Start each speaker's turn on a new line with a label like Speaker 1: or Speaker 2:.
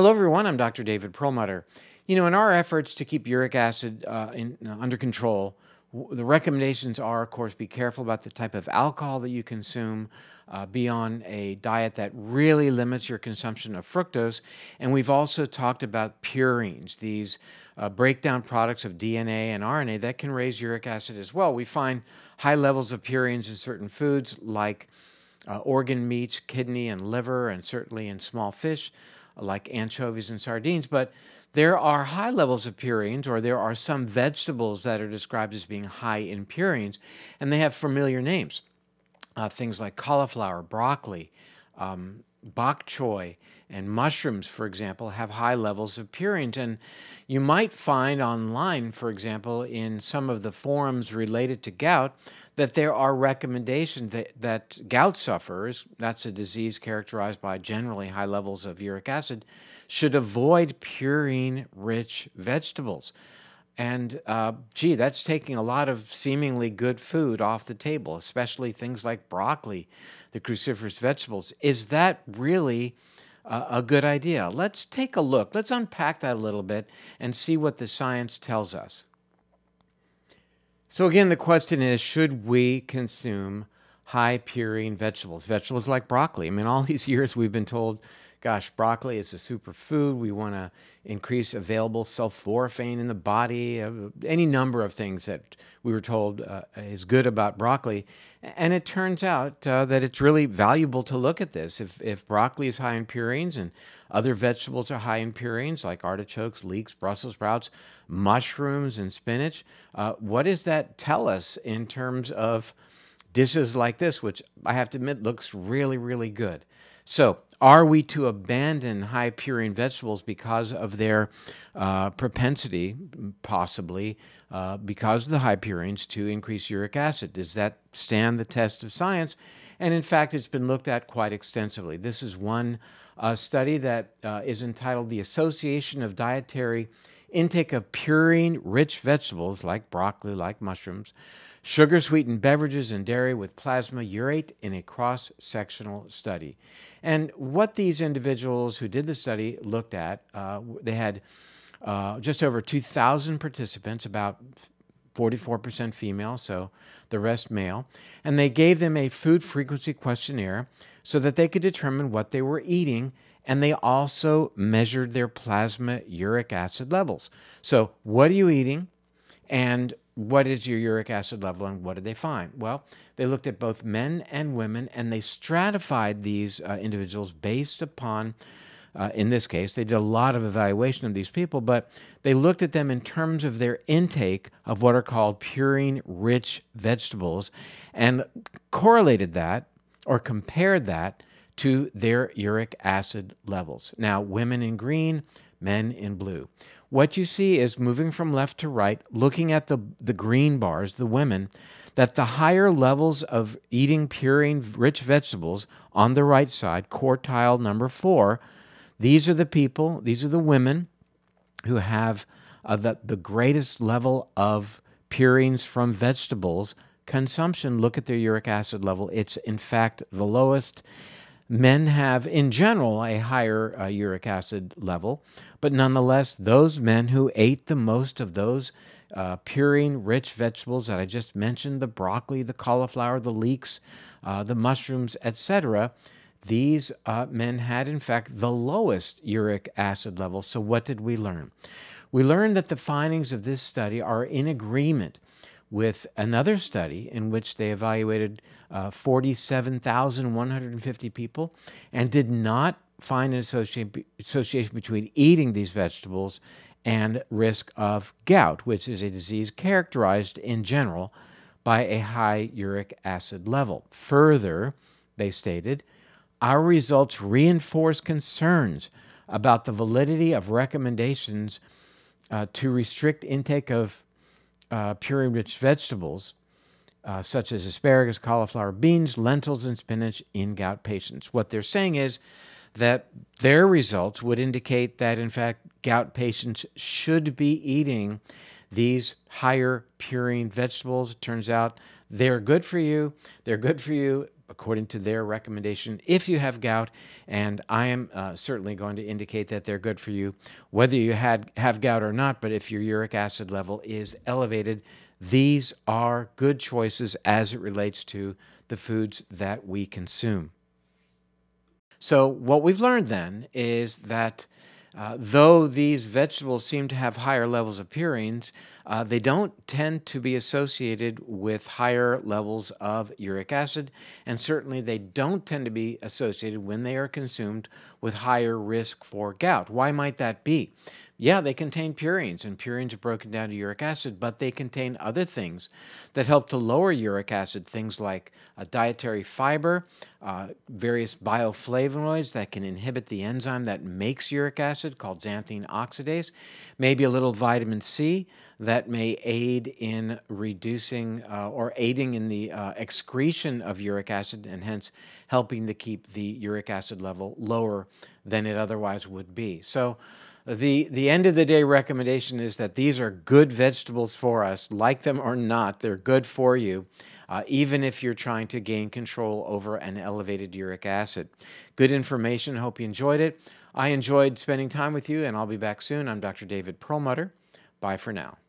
Speaker 1: Hello, everyone. I'm Dr. David Perlmutter. You know, in our efforts to keep uric acid uh, in, uh, under control, the recommendations are, of course, be careful about the type of alcohol that you consume, uh, be on a diet that really limits your consumption of fructose. And we've also talked about purines, these uh, breakdown products of DNA and RNA that can raise uric acid as well. We find high levels of purines in certain foods like uh, organ meats, kidney and liver, and certainly in small fish like anchovies and sardines. But there are high levels of purines, or there are some vegetables that are described as being high in purines, and they have familiar names. Uh, things like cauliflower, broccoli, um, bok choy, and mushrooms, for example, have high levels of purines. And you might find online, for example, in some of the forums related to gout, that there are recommendations that, that gout sufferers, that's a disease characterized by generally high levels of uric acid, should avoid purine rich vegetables. And uh, gee, that's taking a lot of seemingly good food off the table, especially things like broccoli, the cruciferous vegetables. Is that really uh, a good idea? Let's take a look. Let's unpack that a little bit and see what the science tells us. So, again, the question is should we consume high purine vegetables? Vegetables like broccoli. I mean, all these years we've been told gosh, broccoli is a superfood. We want to increase available sulforaphane in the body, uh, any number of things that we were told uh, is good about broccoli. And it turns out uh, that it's really valuable to look at this. If, if broccoli is high in purines and other vegetables are high in purines, like artichokes, leeks, Brussels sprouts, mushrooms, and spinach, uh, what does that tell us in terms of dishes like this, which I have to admit looks really, really good? So, are we to abandon high purine vegetables because of their uh, propensity, possibly uh, because of the high purines, to increase uric acid? Does that stand the test of science? And in fact, it's been looked at quite extensively. This is one uh, study that uh, is entitled The Association of Dietary Intake of Purine Rich Vegetables, like broccoli, like mushrooms sugar sweetened beverages and dairy with plasma urate in a cross sectional study. And what these individuals who did the study looked at, uh, they had uh, just over 2,000 participants, about 44% female, so the rest male, and they gave them a food frequency questionnaire so that they could determine what they were eating and they also measured their plasma uric acid levels. So, what are you eating? And what is your uric acid level and what did they find? Well, they looked at both men and women and they stratified these uh, individuals based upon, uh, in this case, they did a lot of evaluation of these people, but they looked at them in terms of their intake of what are called purine rich vegetables and correlated that or compared that to their uric acid levels. Now, women in green, men in blue what you see is moving from left to right, looking at the, the green bars, the women, that the higher levels of eating purine rich vegetables on the right side, quartile number four, these are the people, these are the women who have uh, the, the greatest level of purines from vegetables consumption. Look at their uric acid level. It's, in fact, the lowest. Men have, in general, a higher uh, uric acid level, but nonetheless, those men who ate the most of those uh, purine rich vegetables that I just mentioned the broccoli, the cauliflower, the leeks, uh, the mushrooms, etc. These uh, men had, in fact, the lowest uric acid level. So, what did we learn? We learned that the findings of this study are in agreement with another study in which they evaluated uh, 47,150 people and did not find an association between eating these vegetables and risk of gout, which is a disease characterized in general by a high uric acid level. Further, they stated, our results reinforce concerns about the validity of recommendations uh, to restrict intake of uh, purine rich vegetables, uh, such as asparagus, cauliflower, beans, lentils, and spinach in gout patients. What they're saying is that their results would indicate that, in fact, gout patients should be eating these higher purine vegetables. It turns out they're good for you. They're good for you according to their recommendation if you have gout. And I am uh, certainly going to indicate that they're good for you, whether you had have gout or not. But if your uric acid level is elevated, these are good choices as it relates to the foods that we consume. So, what we've learned then is that uh, though these vegetables seem to have higher levels of purines, uh, they don't tend to be associated with higher levels of uric acid, and certainly they don't tend to be associated when they are consumed with higher risk for gout. Why might that be? Yeah, they contain purines, and purines are broken down to uric acid, but they contain other things that help to lower uric acid, things like uh, dietary fiber, uh, various bioflavonoids that can inhibit the enzyme that makes uric acid called xanthine oxidase, maybe a little vitamin C that may aid in reducing uh, or aiding in the uh, excretion of uric acid and hence helping to keep the uric acid level lower than it otherwise would be. So, the, the end of the day recommendation is that these are good vegetables for us. Like them or not, they're good for you, uh, even if you're trying to gain control over an elevated uric acid. Good information. Hope you enjoyed it. I enjoyed spending time with you, and I'll be back soon. I'm Dr. David Perlmutter. Bye for now.